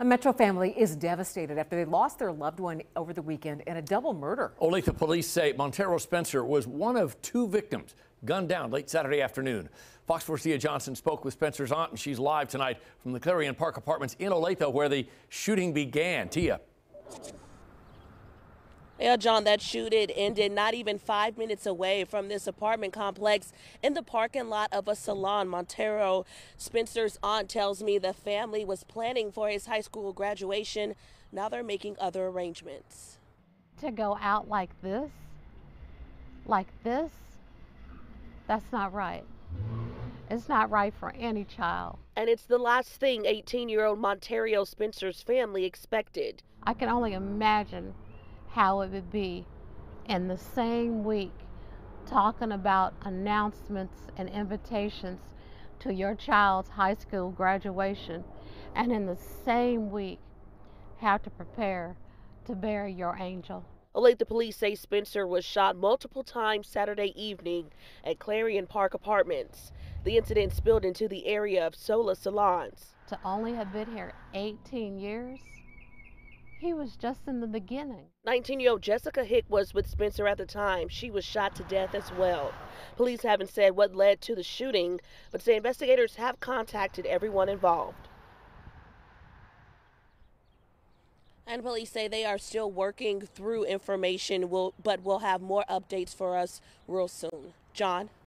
A Metro family is devastated after they lost their loved one over the weekend in a double murder. Olathe police say Monterrio Spenser was one of two victims gunned down late Saturday afternoon. Fox 4's Thea Johnson spoke with Spenser's aunt, and she's live tonight from the Clarion Park Apartments in Olathe, where the shooting began. Tia. Yeah, John, that shooting ended not even five minutes away from this apartment complex in the parking lot of a salon. Monterrio Spenser's aunt tells me the family was planning for his high school graduation. Now they're making other arrangements. To go out like this, like this, that's not right. It's not right for any child. And it's the last thing 18 year old Monterrio Spenser's family expected. I can only imagine how it would be in the same week talking about announcements and invitations to your child's high school graduation, and in the same week how to prepare to bury your angel. Olathe police say Spenser was shot multiple times Saturday evening at Clarion Park Apartments. The incident spilled into the area of Sola Salons. To only have been here 18 years he was just in the beginning. 19 year old Jessica Hick was with Spenser at the time. She was shot to death as well. Police haven't said what led to the shooting, but say investigators have contacted everyone involved. And police say they are still working through information, will but will have more updates for us real soon. John?